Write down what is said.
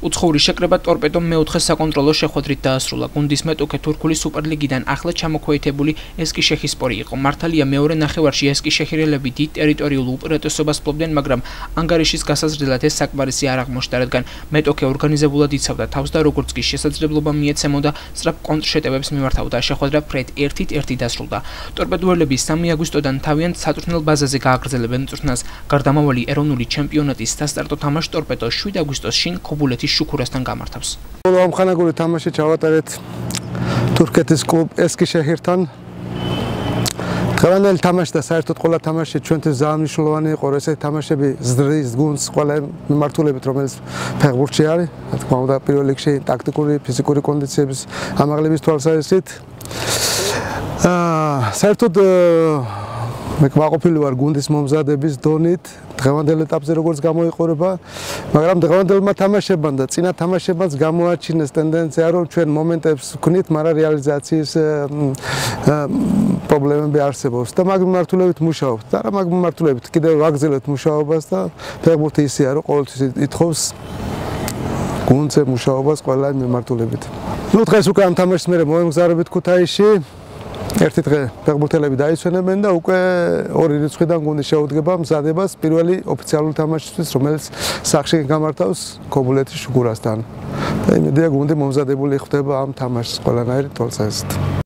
უცხოური შეკრება ტორპედომ მეოთხე საკონტროლო შეხვედრით დაასრულა. გუნდის მეტოქე თურქული სუპერლიგიდან ახლა ჩამოქვეითებული ესკიშეხისპორი იყო. მართალია მეორე ნახევარში ესკიშეხირელები დიდ ტერიტორიულ უპირატესობას ფლობდნენ, მაგრამ ანგარიშის გასაზრდელად ეს საკმარისი არ აღმოჩნდა, რადგან მეტოქე ორგანიზებულად იცავდა თავს და როგორც კი შესაძლებლობა მიეცემოდა, სწრაფ კონტრშეტევებს მიმართავდა. შეხვედრა ფრედ 1-1 დასრულდა. ტორპედოელები 3 აგვისტოდან თავიანთ საწვრთნელ ბაზაზე გააგრძელებენ წვრთნას. გარდამავალი ეროვნული ჩემპიონატის სასტარტო თამაში ტორპედო 7 აგვისტოს შინ ქობულეთის შუქურასთან გამართავს. ამხანაგური თამაში ჩავატარეთ თურქეთის კლუბ ესკიშეჰირთან. დღევანდელი თამაში და საერთოდ ყველა თამაში ჩვენთვის ძალიან მნიშვნელოვანი იყო, ესე თამაშები ზრის გუნდს ყველა მიმართულებით, რომელიც ფეხბურთში არის, რა თქმა უნდა, პირველ რიგში ტაქტიკური, ფიზიკური კონდიციების ამაღლების თვალსაზრისით. აა საერთოდ მე კმაყოფილი ვარ გუნდის მომზადების დონით, დღევანდელ ეტაპზე როგორც გამოიყურება, მაგრამ დღევანდელმა თამაშებამ და წინა თამაშებმაც გამოაჩინეს ტენდენცია, რომ ჩვენ მომენტებს ვქნით, მაგრამ რეალიზაციის პრობლემები არსებობს და მაგ მიმართულებით მუშაობთ. და რა მაგ მიმართულებით კიდევ ვაგზელებთ მუშაობას და ფეხბურთი ისეა, რომ ყოველთვის ითხოვს გუნდზე მუშაობას ყველა მიმართულებით. ნუ დღეს უკვე ამ თამაშს მე მომგზავრებით ქუთაისში. ერთი დღე ფეხბურთელები დაიცვენებენ და უკვე ორი რიცხვიდან გუნდი შეუდგება მზადებას პირველი ოფიციალური თამაშისთვის, რომელიც სახში გამართავს კობულეთის შუგურასთან. და იმედია გუნდი მომზადებული ხდება ამ თამაშს ყველანაირი თვალსაზრისით.